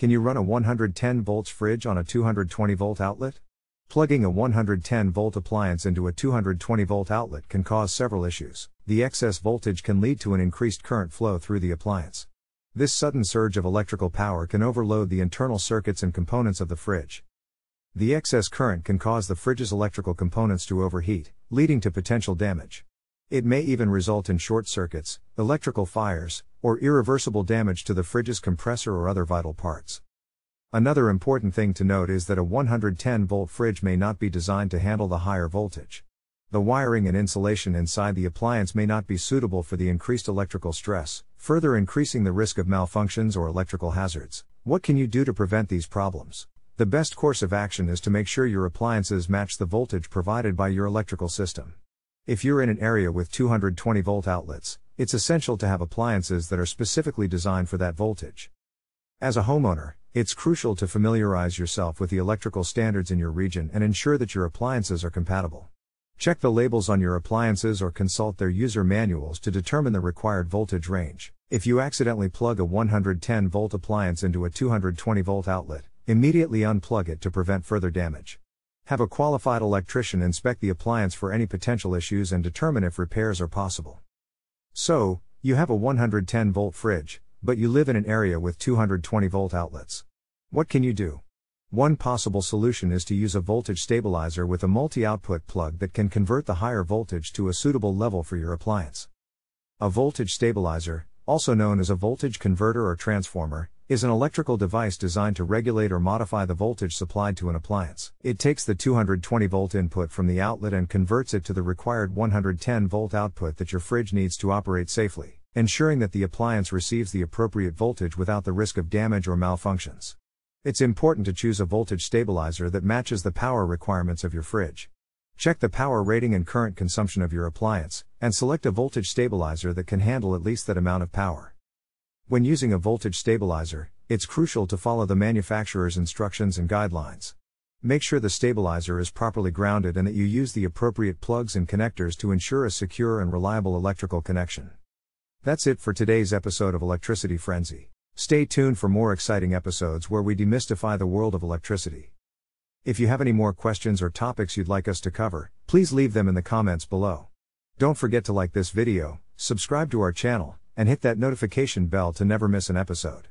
Can you run a 110 volts fridge on a 220 volt outlet? Plugging a 110 volt appliance into a 220 volt outlet can cause several issues. The excess voltage can lead to an increased current flow through the appliance. This sudden surge of electrical power can overload the internal circuits and components of the fridge. The excess current can cause the fridge's electrical components to overheat, leading to potential damage. It may even result in short circuits, electrical fires, or irreversible damage to the fridge's compressor or other vital parts. Another important thing to note is that a 110 volt fridge may not be designed to handle the higher voltage. The wiring and insulation inside the appliance may not be suitable for the increased electrical stress, further increasing the risk of malfunctions or electrical hazards. What can you do to prevent these problems? The best course of action is to make sure your appliances match the voltage provided by your electrical system. If you're in an area with 220 volt outlets, it's essential to have appliances that are specifically designed for that voltage. As a homeowner, it's crucial to familiarize yourself with the electrical standards in your region and ensure that your appliances are compatible. Check the labels on your appliances or consult their user manuals to determine the required voltage range. If you accidentally plug a 110 volt appliance into a 220 volt outlet, immediately unplug it to prevent further damage. Have a qualified electrician inspect the appliance for any potential issues and determine if repairs are possible. So, you have a 110 volt fridge, but you live in an area with 220 volt outlets. What can you do? One possible solution is to use a voltage stabilizer with a multi output plug that can convert the higher voltage to a suitable level for your appliance. A voltage stabilizer, also known as a voltage converter or transformer, is an electrical device designed to regulate or modify the voltage supplied to an appliance. It takes the 220 volt input from the outlet and converts it to the required 110 volt output that your fridge needs to operate safely ensuring that the appliance receives the appropriate voltage without the risk of damage or malfunctions. It's important to choose a voltage stabilizer that matches the power requirements of your fridge. Check the power rating and current consumption of your appliance, and select a voltage stabilizer that can handle at least that amount of power. When using a voltage stabilizer, it's crucial to follow the manufacturer's instructions and guidelines. Make sure the stabilizer is properly grounded and that you use the appropriate plugs and connectors to ensure a secure and reliable electrical connection. That's it for today's episode of Electricity Frenzy. Stay tuned for more exciting episodes where we demystify the world of electricity. If you have any more questions or topics you'd like us to cover, please leave them in the comments below. Don't forget to like this video, subscribe to our channel, and hit that notification bell to never miss an episode.